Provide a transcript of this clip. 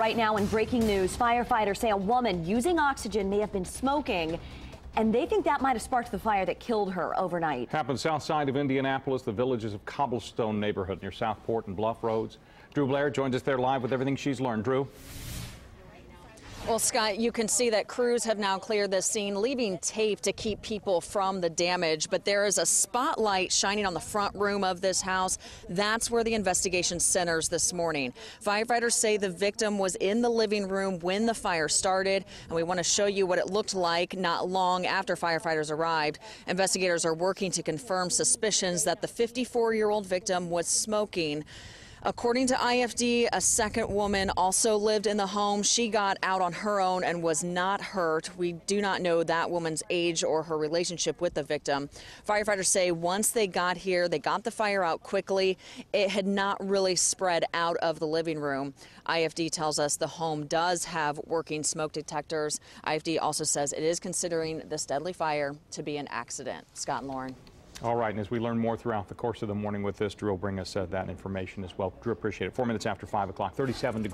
Right now in breaking news, firefighters say a woman using oxygen may have been smoking, and they think that might have sparked the fire that killed her overnight. Happened south side of Indianapolis, the villages of Cobblestone neighborhood near Southport and Bluff Roads. Drew Blair joins us there live with everything she's learned. Drew? Well, Scott, you can see that crews have now cleared the scene, leaving tape to keep people from the damage. But there is a spotlight shining on the front room of this house. That's where the investigation centers this morning. Firefighters say the victim was in the living room when the fire started, and we want to show you what it looked like not long after firefighters arrived. Investigators are working to confirm suspicions that the 54 year old victim was smoking. According to IFD, a second woman also lived in the home. She got out on her own and was not hurt. We do not know that woman's age or her relationship with the victim. Firefighters say once they got here, they got the fire out quickly. It had not really spread out of the living room. IFD tells us the home does have working smoke detectors. IFD also says it is considering this deadly fire to be an accident. Scott and Lauren. All right, and as we learn more throughout the course of the morning with this, Drew will bring us uh, that information as well. Drew, appreciate it. Four minutes after 5 o'clock, 37 degrees.